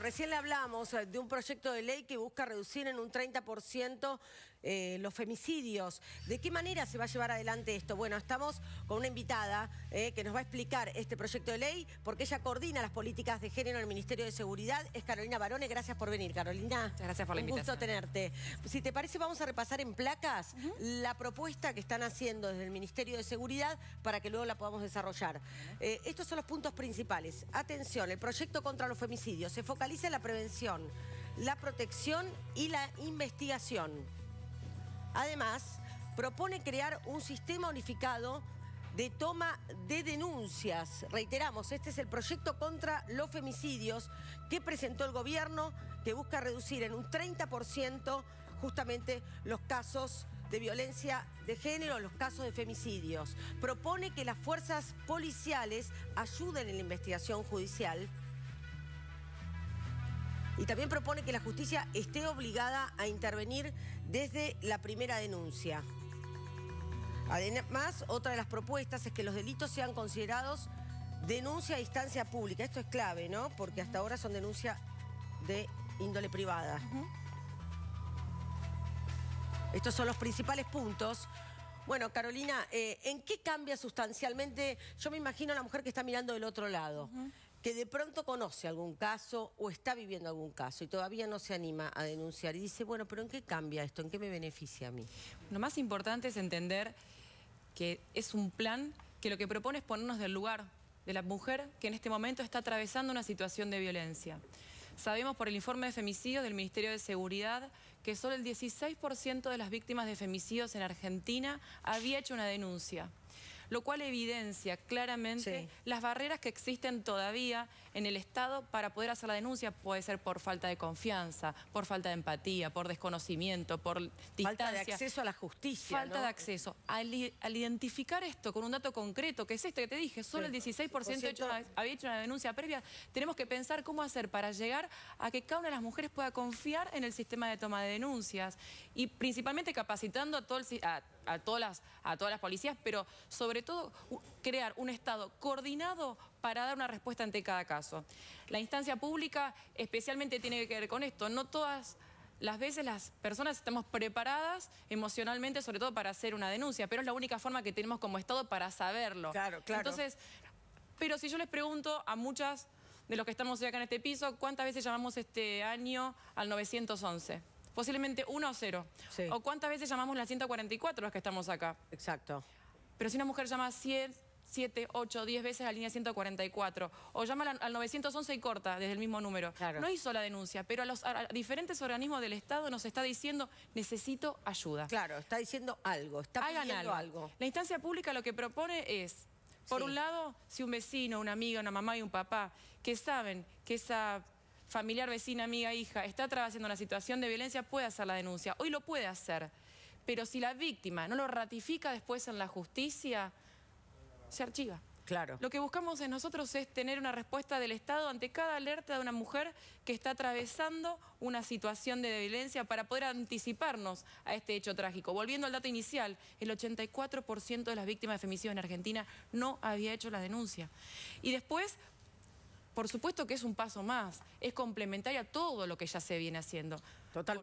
Recién le hablamos eh, de un proyecto de ley que busca reducir en un 30% eh, los femicidios. ¿De qué manera se va a llevar adelante esto? Bueno, estamos con una invitada eh, que nos va a explicar este proyecto de ley porque ella coordina las políticas de género en el Ministerio de Seguridad. Es Carolina Barone. Gracias por venir, Carolina. Gracias por la un invitación. gusto tenerte. Si te parece, vamos a repasar en placas la propuesta que están haciendo desde el Ministerio de Seguridad para que luego la podamos desarrollar. Eh, estos son los puntos principales. Atención, el proyecto contra los femicidios se focaliza en la prevención, la protección y la investigación. Además, propone crear un sistema unificado de toma de denuncias. Reiteramos, este es el proyecto contra los femicidios que presentó el gobierno que busca reducir en un 30% justamente los casos de violencia de género, los casos de femicidios. Propone que las fuerzas policiales ayuden en la investigación judicial y también propone que la justicia esté obligada a intervenir desde la primera denuncia. Además, otra de las propuestas es que los delitos sean considerados denuncia a instancia pública. Esto es clave, ¿no? Porque hasta ahora son denuncia de índole privada. Estos son los principales puntos. Bueno, Carolina, eh, ¿en qué cambia sustancialmente? Yo me imagino a la mujer que está mirando del otro lado, que de pronto conoce algún caso o está viviendo algún caso y todavía no se anima a denunciar y dice, bueno, pero ¿en qué cambia esto? ¿En qué me beneficia a mí? Lo más importante es entender que es un plan que lo que propone es ponernos del lugar de la mujer que en este momento está atravesando una situación de violencia. Sabemos por el informe de femicidios del Ministerio de Seguridad que solo el 16% de las víctimas de femicidios en Argentina había hecho una denuncia lo cual evidencia claramente Sí. las barreras que existen todavía en el Estado para poder hacer la denuncia. Puede ser por falta de confianza, por falta de empatía, por desconocimiento, por distancia. Falta de acceso a la justicia, Falta ¿no? de acceso. Al, identificar esto con un dato concreto, que es este que te dije, solo Sí. el 16% hecho- había hecho una denuncia previa, tenemos que pensar cómo hacer para llegar a que cada una de las mujeres pueda confiar en el sistema de toma de denuncias y principalmente capacitando a, todo el a, a todas, las, a todas las policías, pero sobre todo crear un Estado coordinado para dar una respuesta ante cada caso. La instancia pública especialmente tiene que ver con esto. No todas las veces las personas estamos preparadas emocionalmente, sobre todo para hacer una denuncia, pero es la única forma que tenemos como Estado para saberlo. Claro, claro. Entonces, pero si yo les pregunto a muchas de los que estamos hoy acá en este piso, ¿cuántas veces llamamos este año al 911? Posiblemente uno o cero. Sí. ¿O cuántas veces llamamos la 144 los que estamos acá? Exacto. Pero si una mujer llama 100, 7, 8, 10 veces a la línea 144 o llama al, al 911 y corta desde el mismo número, Claro. no hizo la denuncia, pero a los a diferentes organismos del Estado nos está diciendo necesito ayuda. Claro, está diciendo algo, está Hagan pidiendo algo. algo. La instancia pública lo que propone es, por Sí. un lado, si un vecino, una amiga, una mamá y un papá que saben que esa familiar, vecina, amiga, hija está atravesando una situación de violencia, puede hacer la denuncia. Hoy lo puede hacer. Pero si la víctima no lo ratifica después en la justicia, se archiva. Claro. Lo que buscamos en nosotros es tener una respuesta del Estado ante cada alerta de una mujer que está atravesando una situación de violencia para poder anticiparnos a este hecho trágico. Volviendo al dato inicial, el 84% de las víctimas de femicidio en Argentina no había hecho la denuncia. Y después, por supuesto que es un paso más, es complementario a todo lo que ya se viene haciendo.